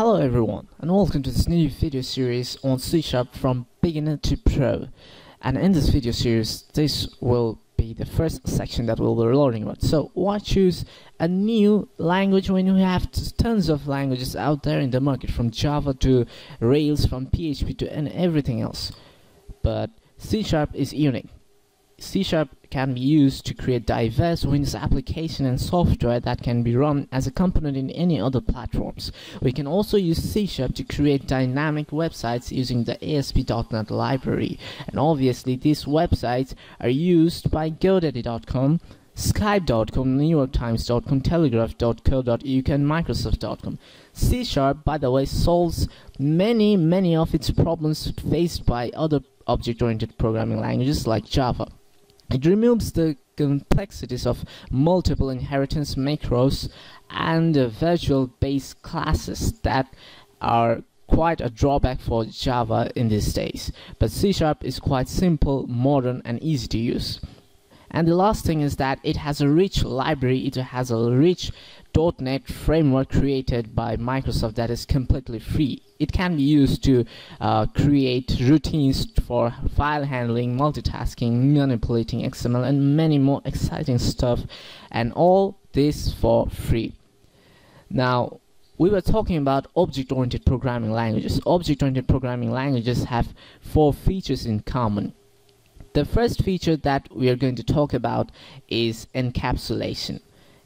Hello everyone and welcome to this new video series on C Sharp from beginner to pro. And in this video series this will be the first section that we'll be learning about. So why choose a new language when you have tons of languages out there in the market from Java to Rails from PHP to and everything else? But C Sharp is unique C Sharp can be used to create diverse Windows application and software that can be run as a component in any other platforms. We can also use C Sharp to create dynamic websites using the ASP.NET library. And obviously these websites are used by GoDaddy.com, Skype.com, NewYorkTimes.com, Telegraph.co.uk and Microsoft.com. C Sharp, by the way, solves many, many of its problems faced by other object-oriented programming languages like Java. It removes the complexities of multiple inheritance macros and virtual base classes that are quite a drawback for Java in these days. But C Sharp is quite simple, modern and easy to use. And the last thing is that it has a rich library, it has a rich .NET framework created by Microsoft that is completely free. It can be used to uh, create routines for file handling, multitasking, manipulating XML, and many more exciting stuff, and all this for free. Now, we were talking about object-oriented programming languages. Object-oriented programming languages have four features in common. The first feature that we are going to talk about is encapsulation.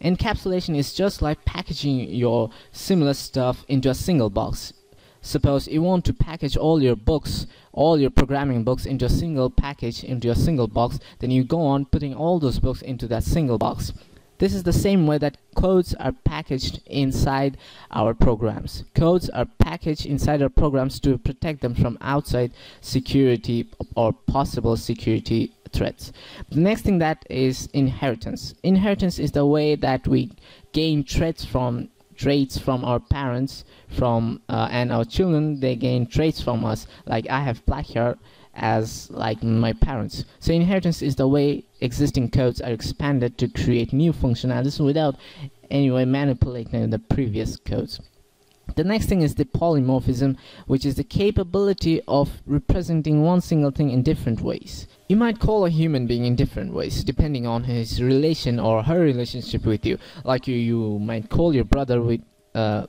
Encapsulation is just like packaging your similar stuff into a single box. Suppose you want to package all your books, all your programming books into a single package, into a single box, then you go on putting all those books into that single box. This is the same way that codes are packaged inside our programs. Codes are packaged inside our programs to protect them from outside security or possible security threats. The next thing that is inheritance. Inheritance is the way that we gain traits from traits from our parents from uh, and our children they gain traits from us like I have black hair as like my parents. So inheritance is the way existing codes are expanded to create new functionalities without anyway manipulating the previous codes. The next thing is the polymorphism, which is the capability of representing one single thing in different ways. You might call a human being in different ways, depending on his relation or her relationship with you. Like you, you might call your brother with uh,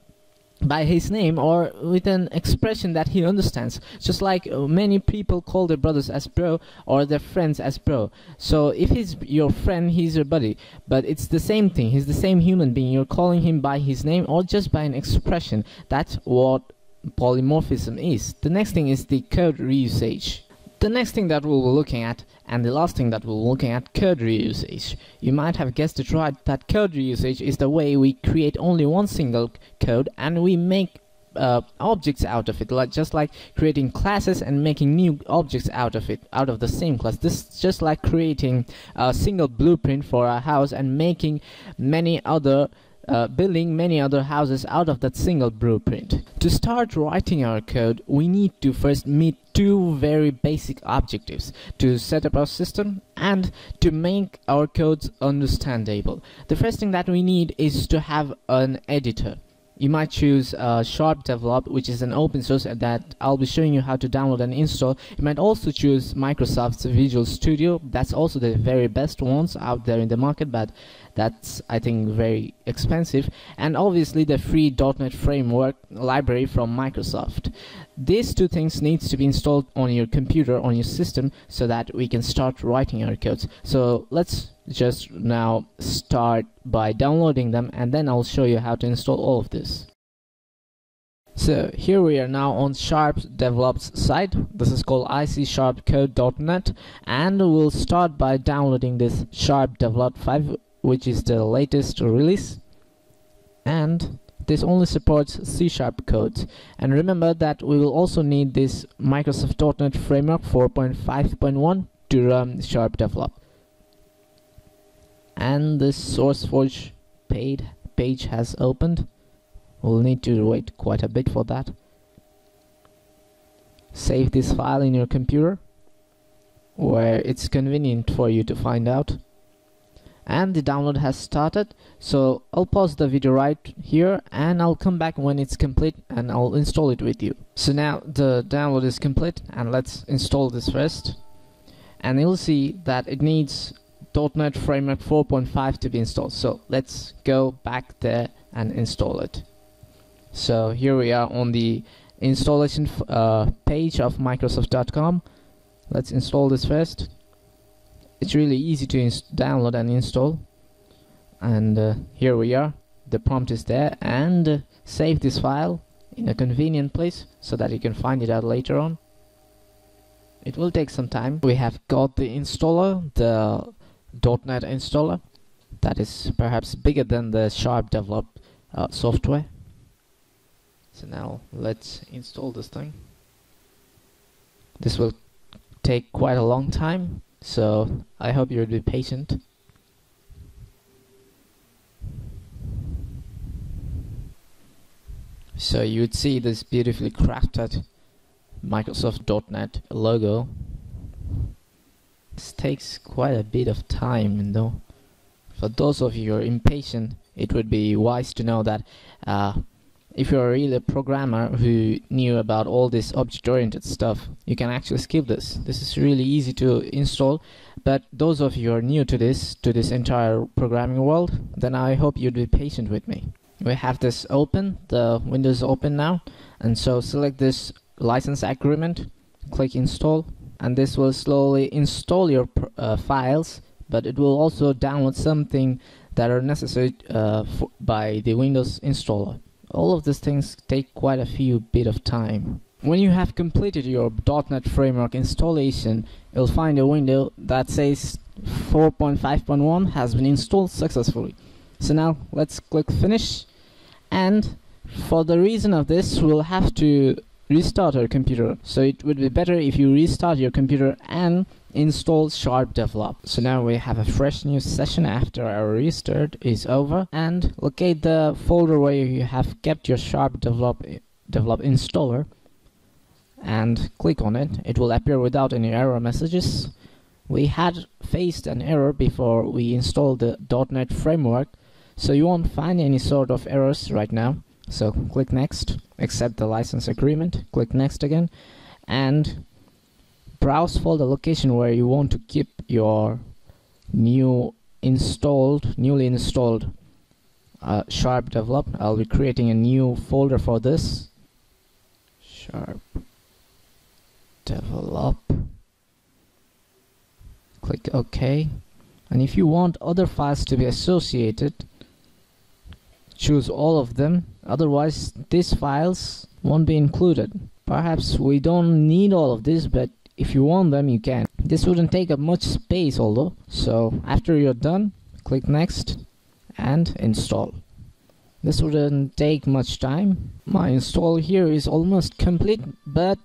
by his name or with an expression that he understands. Just like uh, many people call their brothers as bro or their friends as bro. So if he's your friend he's your buddy. But it's the same thing. He's the same human being. You're calling him by his name or just by an expression. That's what polymorphism is. The next thing is the code reusage the next thing that we'll be looking at and the last thing that we will be looking at code reusage. You might have guessed it right that code reusage is the way we create only one single code and we make uh, objects out of it like just like creating classes and making new objects out of it out of the same class this is just like creating a single blueprint for a house and making many other uh, building many other houses out of that single blueprint. To start writing our code, we need to first meet two very basic objectives to set up our system and to make our codes understandable. The first thing that we need is to have an editor you might choose uh, Sharp Develop, which is an open source that I'll be showing you how to download and install. You might also choose Microsoft's Visual Studio. That's also the very best ones out there in the market, but that's, I think, very expensive. And obviously the free .NET Framework library from Microsoft. These two things needs to be installed on your computer, on your system, so that we can start writing our codes. So let's just now start by downloading them and then I'll show you how to install all of this. So here we are now on Sharp Develops site. This is called icsharpcode.net and we'll start by downloading this Sharp Develop 5 which is the latest release and this only supports C Sharp codes and remember that we will also need this Microsoft.NET Framework 4.5.1 to run Sharp Develop and the SourceForge paid page has opened. We'll need to wait quite a bit for that. Save this file in your computer where it's convenient for you to find out. And the download has started so I'll pause the video right here and I'll come back when it's complete and I'll install it with you. So now the download is complete and let's install this first. And you'll see that it needs .NET Framework 4.5 to be installed. So let's go back there and install it. So here we are on the installation uh, page of microsoft.com let's install this first. It's really easy to download and install. And uh, here we are. The prompt is there. And uh, save this file in a convenient place so that you can find it out later on. It will take some time. We have got the installer the .NET installer that is perhaps bigger than the sharp develop uh, software so now let's install this thing this will take quite a long time so I hope you'll be patient. So you'd see this beautifully crafted Microsoft.NET logo. This takes quite a bit of time though. For those of you who are impatient, it would be wise to know that uh, if you're really a programmer who knew about all this object-oriented stuff, you can actually skip this. This is really easy to install, but those of you who are new to this, to this entire programming world, then I hope you'd be patient with me. We have this open, the Windows open now, and so select this license agreement, click install, and this will slowly install your uh, files, but it will also download something that are necessary uh, by the Windows installer all of these things take quite a few bit of time. When you have completed your .NET Framework installation, you'll find a window that says 4.5.1 has been installed successfully. So now let's click finish and for the reason of this we'll have to restart your computer. So it would be better if you restart your computer and install sharp develop so now we have a fresh new session after our restart is over. And locate the folder where you have kept your sharp develop develop installer. And click on it. It will appear without any error messages. We had faced an error before we installed the .NET framework. So you won't find any sort of errors right now so click next accept the license agreement click next again and browse for the location where you want to keep your new installed newly installed uh, sharp develop I'll be creating a new folder for this. Sharp develop. Click OK. And if you want other files to be associated choose all of them. Otherwise these files won't be included. Perhaps we don't need all of this but if you want them you can. This wouldn't take up much space although. So after you're done click next and install. This wouldn't take much time. My install here is almost complete but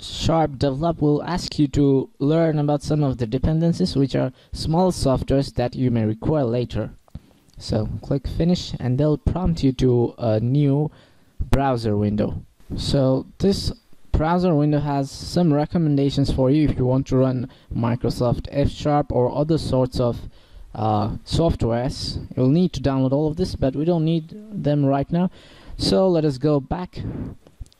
sharp develop will ask you to learn about some of the dependencies which are small softwares that you may require later so click finish and they'll prompt you to a new browser window so this browser window has some recommendations for you if you want to run Microsoft F Sharp or other sorts of uh, softwares. You'll need to download all of this, but we don't need them right now. So let us go back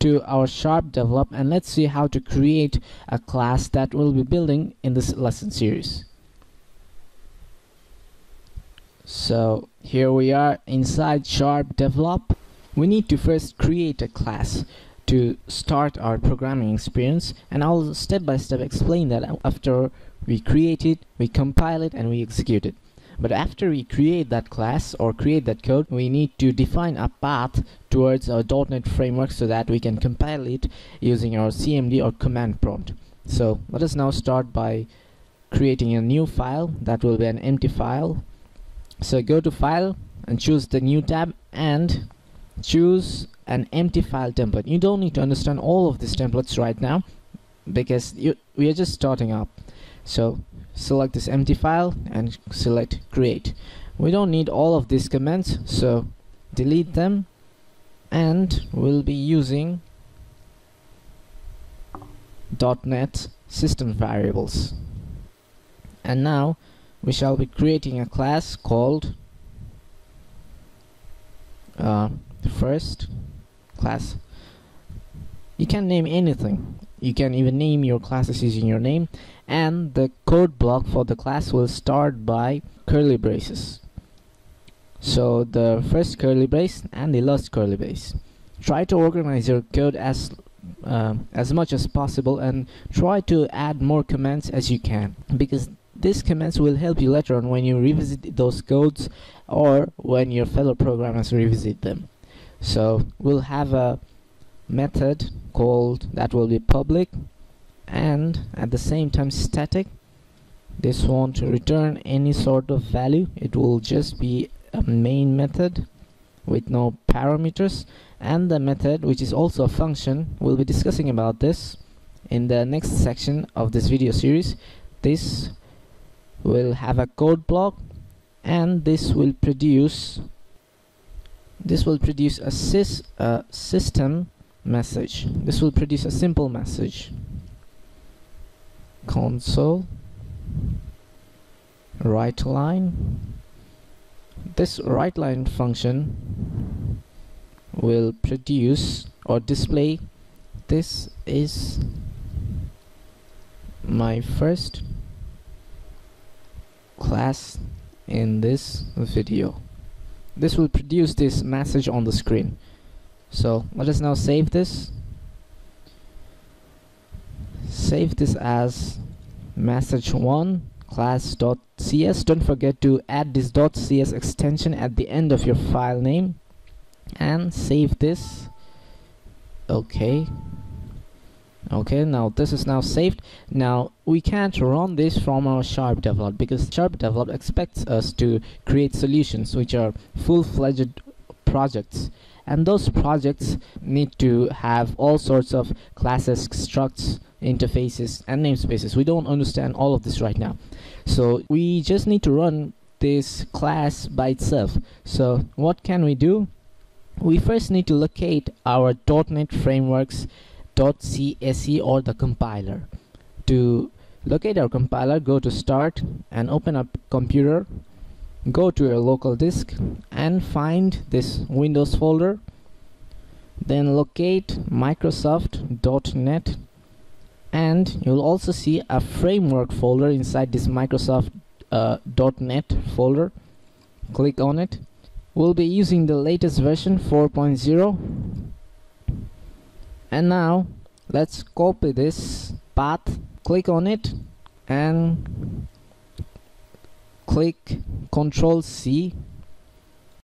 to our Sharp develop and let's see how to create a class that we'll be building in this lesson series. So here we are inside Sharp develop. We need to first create a class to start our programming experience and I'll step by step explain that after we create it, we compile it and we execute it. But after we create that class or create that code, we need to define a path towards our .NET framework so that we can compile it using our CMD or command prompt. So let us now start by creating a new file that will be an empty file. So go to file and choose the new tab and choose an empty file template. You don't need to understand all of these templates right now because you, we are just starting up. So select this empty file and select create. We don't need all of these commands so delete them and we'll be using .NET system variables. And now we shall be creating a class called uh, first class. You can name anything. You can even name your classes using your name. And the code block for the class will start by curly braces. So the first curly brace and the last curly brace. Try to organize your code as uh, as much as possible and try to add more commands as you can. Because these commands will help you later on when you revisit those codes or when your fellow programmers revisit them. So we'll have a method called that will be public and at the same time static. This won't return any sort of value. It will just be a main method with no parameters. And the method which is also a function we'll be discussing about this in the next section of this video series. This will have a code block and this will produce this will produce a sys a system message. This will produce a simple message. Console write line. This write line function will produce or display this is my first class in this video. This will produce this message on the screen. So let us now save this. Save this as message1 class.cs don't forget to add this .cs extension at the end of your file name and save this. Okay okay now this is now saved. Now we can't run this from our sharp develop because sharp develop expects us to create solutions which are full-fledged projects. And those projects need to have all sorts of classes structs interfaces and namespaces. We don't understand all of this right now. So we just need to run this class by itself. So what can we do? We first need to locate our .NET frameworks .csc or the compiler. To locate our compiler go to start and open up computer. Go to your local disk and find this windows folder. Then locate microsoft.net and you'll also see a framework folder inside this microsoft uh, .net folder. Click on it. We'll be using the latest version 4.0 and now let's copy this path click on it and click Ctrl C